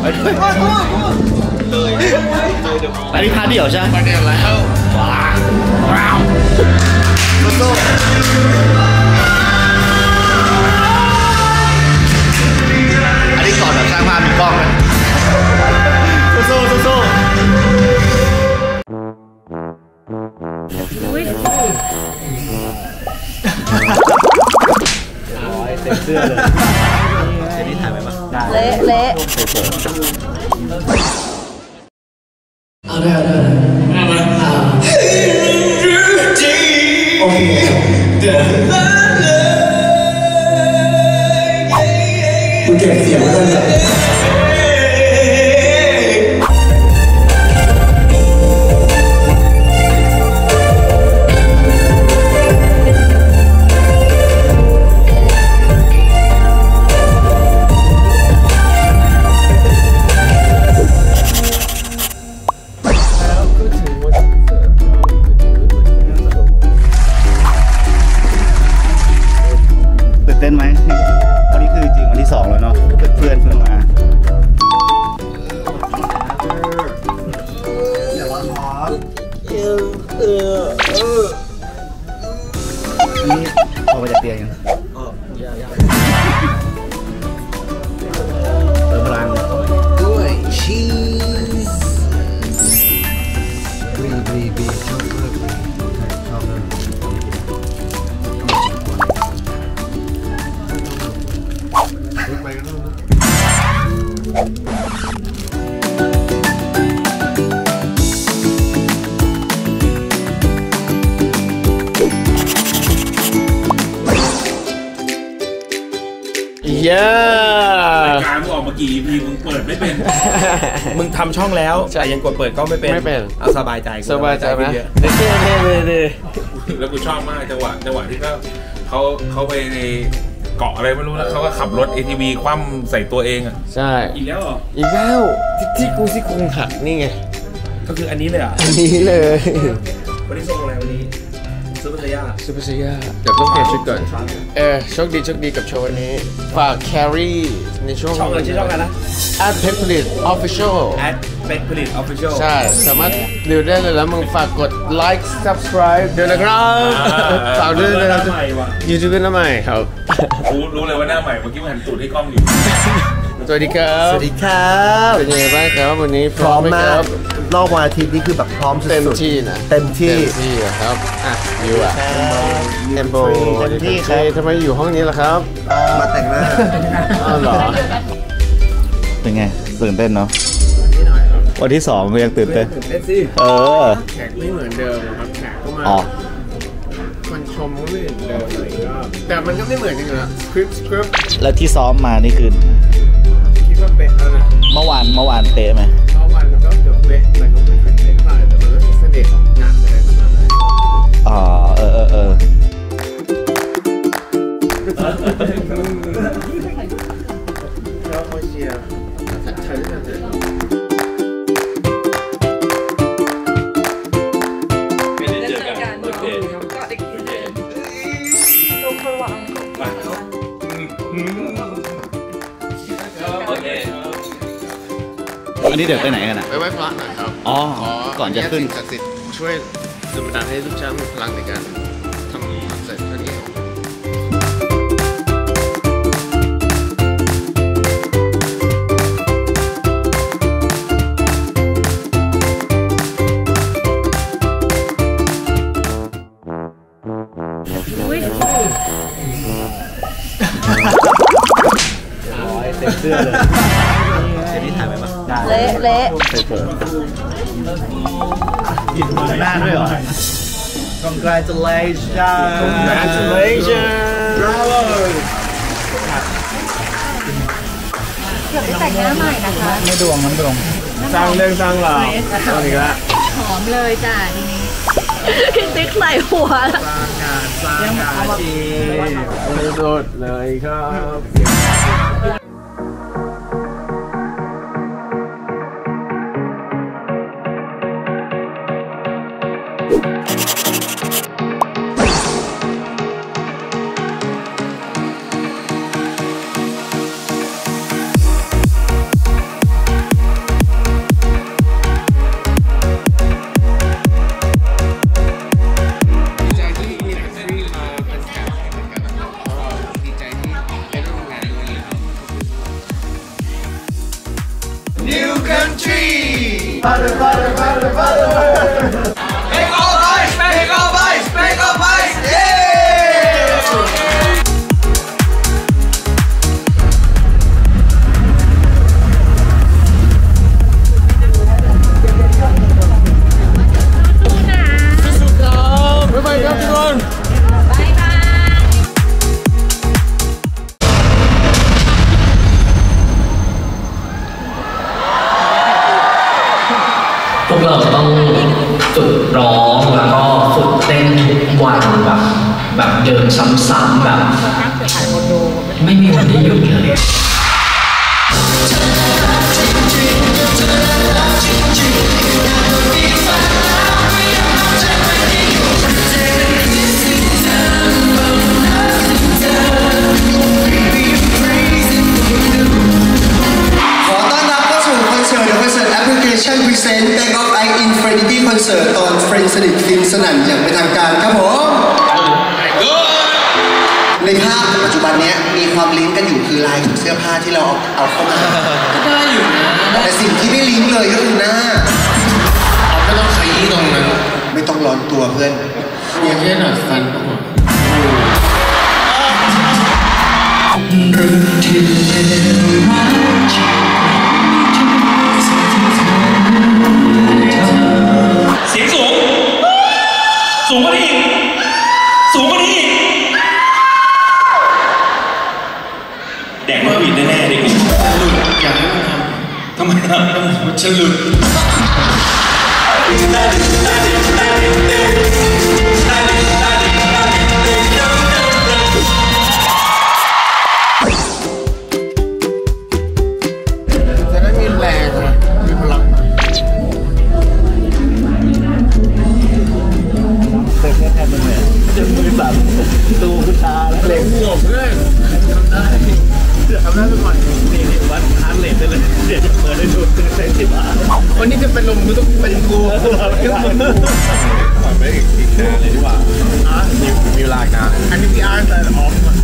ไปด้วยอันนี้พาร์ทเดี่ยวใช่ไหมพาเดี่ยวแล้วว้าวว้าวสู้อันนี้ก่อนแบบสร้างภาพมีกล้องนะสู้สู้สู้เสื้อเลย ถ่ายไปปะได้เละเละคุณ เย้การมึงออกมากี่ EP มึงเปิดไม่เป็น มึงทำช่องแล้วแต่ยังกดเปิดก็ไม่เป็นไม่เป็นเอาสบายใจกูสบายใจไหมขึ้นเยอะเด้เด้เด้เด้แล้วกูชอบมากจังหวะจังหวะที่เขาเขาเขาไปในเกาะอะไรไม่รู้แล้วเขาก็ขับรถ ATV คว่ำใส่ตัวเองอะใช่อีกแล้วเหรออีกแล้วที่ที่กูซี่โครงหักนี่ไงก็คืออันนี้เลยอะอันนี้เลยวันนี้ส่งอะไรวันนี้ ซูเปอร์เซียาซูเปอร์เซียเดี๋ยวต้องเปลี่ยนชุดก่อน เออโชคดีโชคดีกับโชว์วันนี้ ฝากแครี่ในช่วงช่องอะไรชื่อช่องอะไรนะแอดเป๊กผลิต official แอดเป๊กผลิต official ใช่ สามารถดูได้เลยแล้วมึงฝากกดไลค์ subscribe ด้วยนะครับฝากด้วยนะครับใหม่ว่ะยูทูบเป็นหน้าใหม่ครับ รู้รู้เลยว่าหน้าใหม่เมื่อกี้มันหันตูดให้กล้องอยู่ สวัสดีครับ สวัสดีครับ เป็นยังไงบ้างครับวันนี้พร้อมไหมากครับ รอบวันอาทิตย์นี้คือแบบพร้อมสุดๆเต็มที่นะเต็มที่ เต็มที่อะครับอะยูอะเต็มโบเต็มที่ครับทำไมอยู่ห้องนี้ล่ะครับ มาแต่งหน้าอ้าวเหรอเป็นไงตื่นเต้นเนาะวันที่สองก็ยังตื่นเต้นเล่นสิเออแขกไม่เหมือนเดิมครับแขกก็มาอ๋อคนชมก็ไม่เหมือนเดิมเลยก็แต่มันก็ไม่เหมือนจริงๆนะสคริปต์สคริปต์แล้วที่ซ้อมมานี่คือคิดว่าเป๊ะแล้วนะเมื่อวานเมื่อวานเป๊ะไหม เเดี๋ยวไปไหนกันอะ ไปไหว้พระหน่อยครับอ๋อก่อนจะขึ้นสิ่งศักดิ์สิทธิ์ช่วยดลบันดาลให้ทุกท่านมีพลังในการทำคอนเสิร์ตครั้งนี้เต็มเสื้อเลย เดี๋ยวนี้ถ่ายไปปะได้เละเละกินมือหน้าด้วยเหรอ Congratulations Congratulations Bravo เดี๋ยวไปแต่งหน้าใหม่นะคะ ไม่ดวงมันดวงสร้างเรื่องสร้างราวเอาอีกแล้วหอมเลยจ้าทีนี้คิดติ๊กใส่หัวแล้วสุดๆเลยครับ แบบเดินซ้ำๆแบบไม่มีวันที่หยุดเลยขอต้อนรับเข้าสู่คอนเสิร์ Back of I Infinity Concert ตอนเฟรนด์สนิทฟินสนั่นอย่างเป็นทางการครับผม ในภาพปัจจุบันเนี้ยมีความลิงก์กันอยู่คือลายของเสื้อผ้าที่เราเอาเข้ามาก็ได้อยู่นะแต่สิ่งที่ไม่ลิงก์เลยก็คือหน้าไม่ต้องขยี้ตรงนั้นไม่ต้องร้อนตัวเพื่อนยังไม่ได้หนัดฟันออกมาเก่อนไปอีกอีกนานเลยดีกว่ามีมีเวลาอีกนานอันนี้พี่อาร์ตแต่ออฟก่อน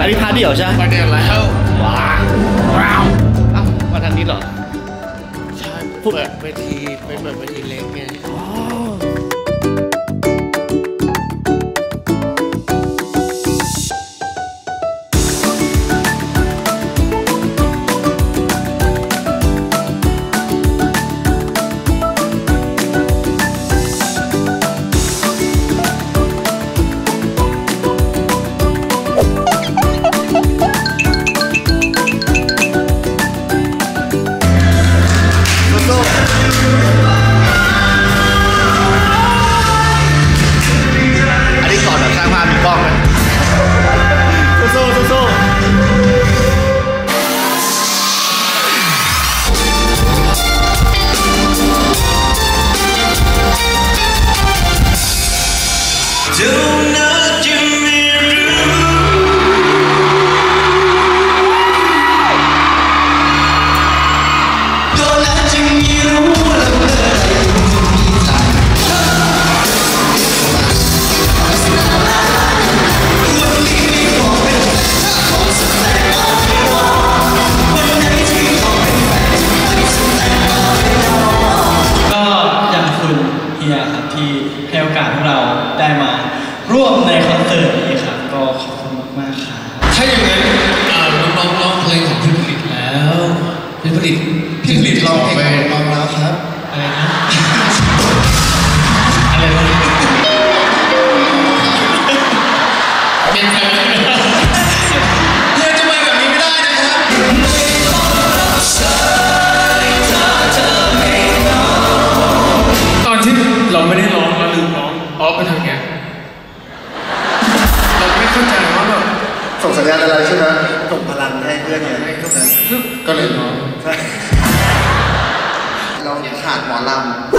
อันนี้พาร์ทเดี่ยวใช่ไหมประเด็นแล้วว้าวว้าวอ้าวมาทางนี้เหรอใช่ เปิดเวทีเป็นแบบเวทีเล็กไง เป็นใครเฮียจะไปแบบนี้ไม่ได้นะครับตอนที่เราไม่ได้ร้องเราลืมร้องออฟไปทางเนี้ยเราไม่เข้าใจว่าแบบส่งสัญญาณอะไรใช่ไหมส่งพลังให้เพื่อนไงก็เลยร้องใช่เราขาดหมอลำ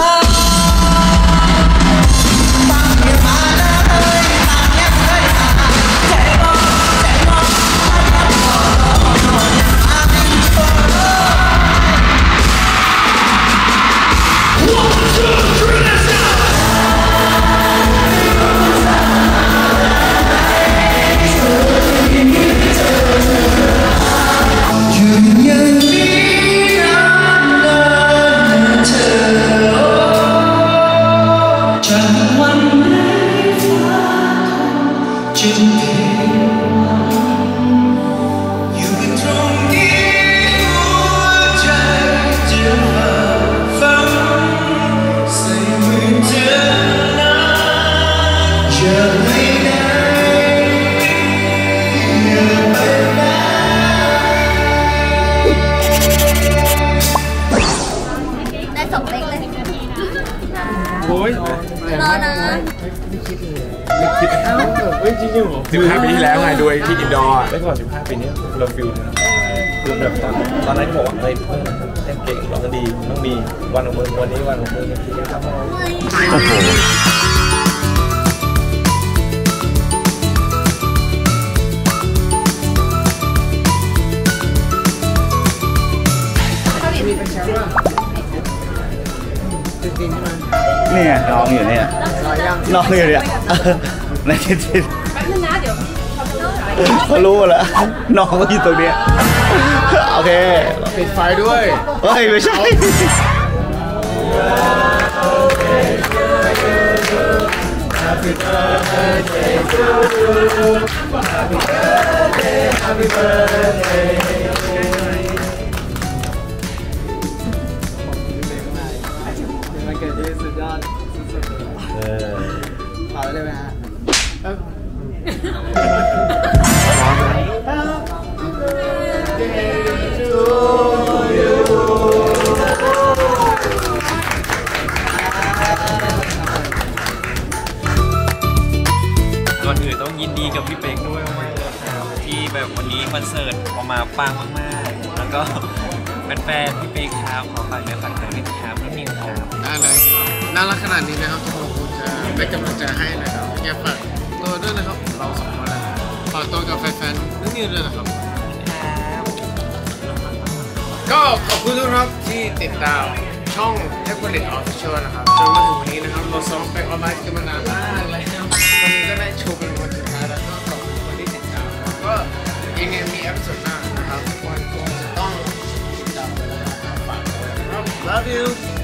สิบห้าปีที่แล้วไงโดยที่อินดอร์ไม่ก่อนสิบห้าปีนี้เราฟิลนะคือแบบตอนตอนนั้นบอกว่าเฮ้ยเพิ่งเล่นเก่งร้องกันดีต้องมีวันของมึงวันนี้วันของมึงครับโอ้โหเนี่ยน้องอยู่เนี่ยน้องอยู่เนี่ยในคิดสิ เขารู้หมดแล้วน้องก็อยู่ตรงเนี้ยโอเคปิดไฟด้วยเฮ้ยไม่ใช่มันเกิดที่สุดยอดสุดๆเป่าได้ไหมฮะ เป็นกำลังใจให้นะครับอย่าฝากตัวด้วยนะครับ เราสองคนนะครับฝากตัวกับแฟนๆนั่นนี่ด้วยนะครับ ก็ขอบคุณทุกครับที่ติดตามช่องเป๊กผลิต official นะครับจนมาถึงวันนี้นะครับ เราซ้อมไปออนไลน์กันมานานมากแล้ววันนี้ก็ได้โชว์เป็นวันสุดท้ายแล้วก็ขอบคุณทุกคนที่ติดตามนะครับก็ยังไงมี episode หน้านะครับทุกคนคงจะต้องติดตามไปแล้วนะครับฝากไว้นะครับ love you